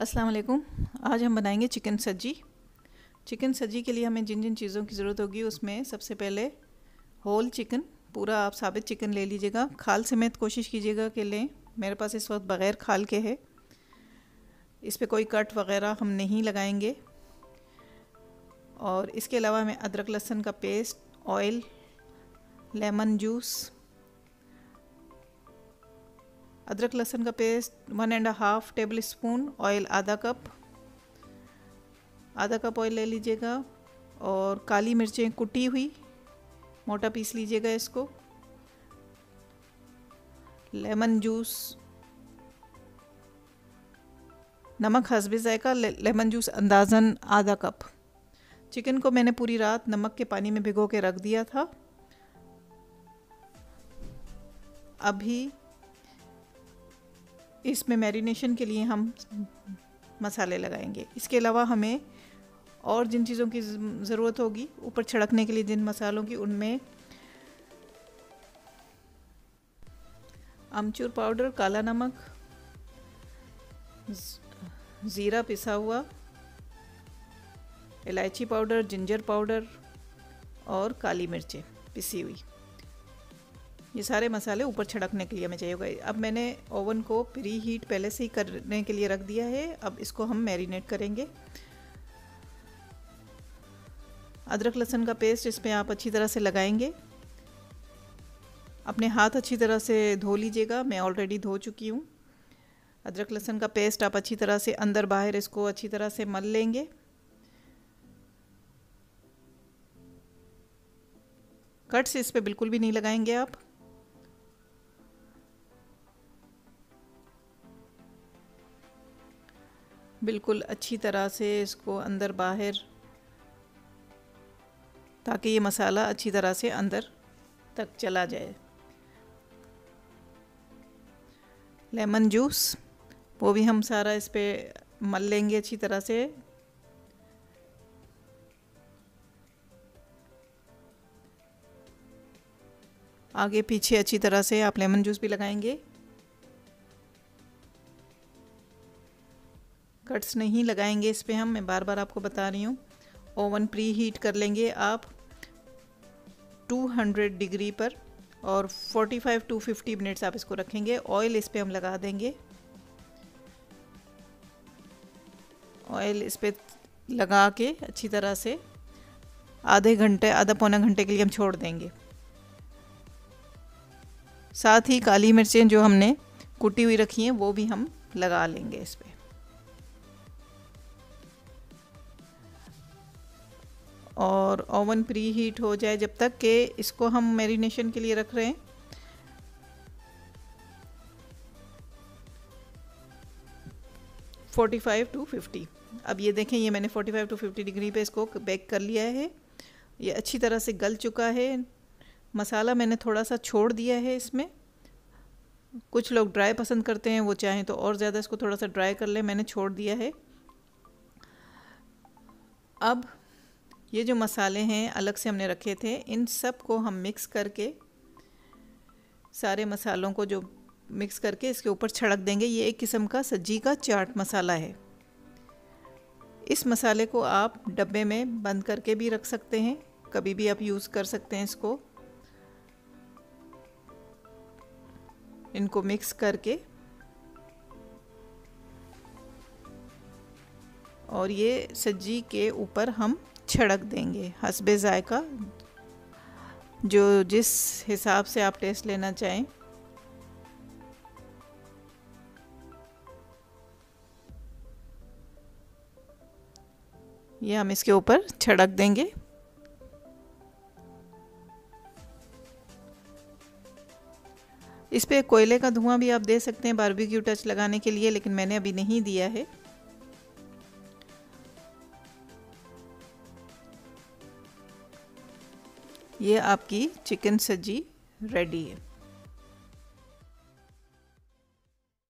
अस्सलाम वालेकुम आज हम बनाएँगे चिकन सज्जी। चिकन सज्जी के लिए हमें जिन जिन चीज़ों की ज़रूरत होगी, उसमें सबसे पहले होल चिकन पूरा आप साबित चिकन ले लीजिएगा। खाल समेत कोशिश कीजिएगा कि लें। मेरे पास इस वक्त बग़ैर खाल के है। इस पर कोई कट वगैरह हम नहीं लगाएँगे। और इसके अलावा हमें अदरक लहसुन का पेस्ट ऑयल लेमन जूस अदरक लहसुन का paste one and half tablespoon oil आधा कप आधा कप ऑयल ले लीजिएगा और काली मिर्चें कुटी हुई मोटा पीस लीजिएगा इसको. लेमन जूस नमक हसबे जायका ले, लेमन जूस अंदाज़न आधा कप चिकन को मैंने पूरी रात नमक के पानी में भिगो के रख दिया था. अभी इसमें मैरिनेशन के लिए हम मसाले लगाएँगे। इसके अलावा हमें और जिन चीज़ों की ज़रूरत होगी, ऊपर छिड़कने के लिए जिन मसालों की, उनमें अमचूर पाउडर, काला नमक ज़ीरा पिसा हुआ, इलायची पाउडर, जिंजर पाउडर और काली मिर्चें पिसी हुई। ये सारे मसाले ऊपर छिड़कने के लिए हमें चाहिए होगा। अब मैंने ओवन को प्री हीट पहले से ही करने के लिए रख दिया है। अब इसको हम मैरिनेट करेंगे। अदरक लहसुन का पेस्ट इस पर आप अच्छी तरह से लगाएँगे। अपने हाथ अच्छी तरह से धो लीजिएगा। मैं ऑलरेडी धो चुकी हूँ। अदरक लहसुन का पेस्ट आप अच्छी तरह से अंदर बाहर इसको अच्छी तरह से मल लेंगे। कट्स इस पर बिल्कुल भी नहीं लगाएँगे आप। बिल्कुल अच्छी तरह से इसको अंदर बाहर, ताकि ये मसाला अच्छी तरह से अंदर तक चला जाए। लेमन जूस, वो भी हम सारा इस पर मल लेंगे अच्छी तरह से। आगे पीछे अच्छी तरह से आप लेमन जूस भी लगाएँगे। कट्स नहीं लगाएँगे इस पर हम, मैं बार बार आपको बता रही हूँ। ओवन प्री हीट कर लेंगे आप 200 डिग्री पर और 45 टू 50 मिनट्स आप इसको रखेंगे। ऑयल इस पर हम लगा देंगे। ऑयल इस पर लगा के अच्छी तरह से आधे घंटे, आधा पौना घंटे के लिए हम छोड़ देंगे। साथ ही काली मिर्चें जो हमने कुटी हुई रखी हैं, वो भी हम लगा लेंगे इस पर और ओवन प्री हीट हो जाए जब तक कि इसको हम मैरिनेशन के लिए रख रहे हैं। फोर्टी फाइव टू फिफ्टी अब ये देखें, ये मैंने forty five two fifty degree पे इसको बेक कर लिया है। ये अच्छी तरह से गल चुका है। मसाला मैंने थोड़ा सा छोड़ दिया है इसमें। कुछ लोग ड्राई पसंद करते हैं, वो चाहें तो और ज़्यादा इसको थोड़ा सा ड्राई कर लें, मैंने छोड़ दिया है। अब ये जो मसाले हैं, अलग से हमने रखे थे, इन सबको हम मिक्स करके, सारे मसालों को जो मिक्स करके इसके ऊपर छड़क देंगे। ये एक किस्म का सज्जी का चाट मसाला है। इस मसाले को आप डब्बे में बंद करके भी रख सकते हैं। कभी भी आप यूज़ कर सकते हैं इसको। इनको मिक्स करके। और ये सज्जी के ऊपर हम छिड़क देंगे, हसबे ज़ायका। जो जिस हिसाब से आप टेस्ट लेना चाहें। ये हम इसके ऊपर छिड़क देंगे। इस पर कोयले का धुआँ भी आप दे सकते हैं, बारबेक्यू टच लगाने के लिए, लेकिन मैंने अभी नहीं दिया है। ये आपकी चिकन सज्जी रेडी है।